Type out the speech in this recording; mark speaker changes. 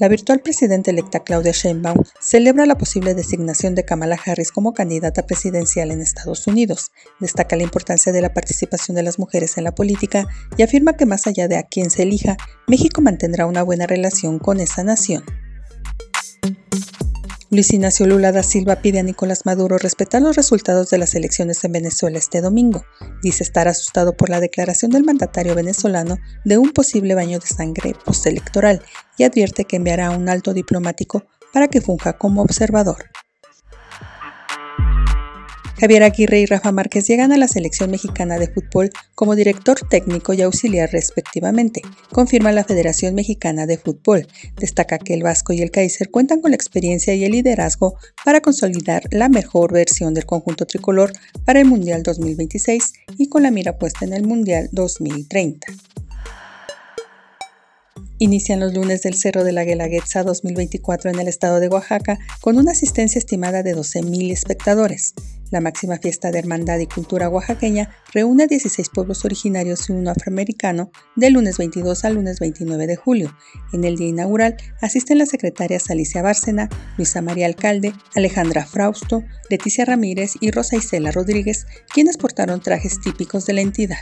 Speaker 1: La virtual presidenta electa Claudia Sheinbaum celebra la posible designación de Kamala Harris como candidata presidencial en Estados Unidos, destaca la importancia de la participación de las mujeres en la política y afirma que más allá de a quién se elija, México mantendrá una buena relación con esa nación. Luis Ignacio Lula da Silva pide a Nicolás Maduro respetar los resultados de las elecciones en Venezuela este domingo. Dice estar asustado por la declaración del mandatario venezolano de un posible baño de sangre postelectoral y advierte que enviará un alto diplomático para que funja como observador. Javier Aguirre y Rafa Márquez llegan a la selección mexicana de fútbol como director técnico y auxiliar respectivamente, confirma la Federación Mexicana de Fútbol. Destaca que el Vasco y el Kaiser cuentan con la experiencia y el liderazgo para consolidar la mejor versión del conjunto tricolor para el Mundial 2026 y con la mira puesta en el Mundial 2030. Inician los lunes del Cerro de la Guelaguetza 2024 en el estado de Oaxaca con una asistencia estimada de 12.000 espectadores. La máxima fiesta de hermandad y cultura oaxaqueña reúne a 16 pueblos originarios y uno afroamericano del lunes 22 al lunes 29 de julio. En el día inaugural asisten las secretarias Alicia Bárcena, Luisa María Alcalde, Alejandra Frausto, Leticia Ramírez y Rosa Isela Rodríguez, quienes portaron trajes típicos de la entidad.